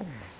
Mm.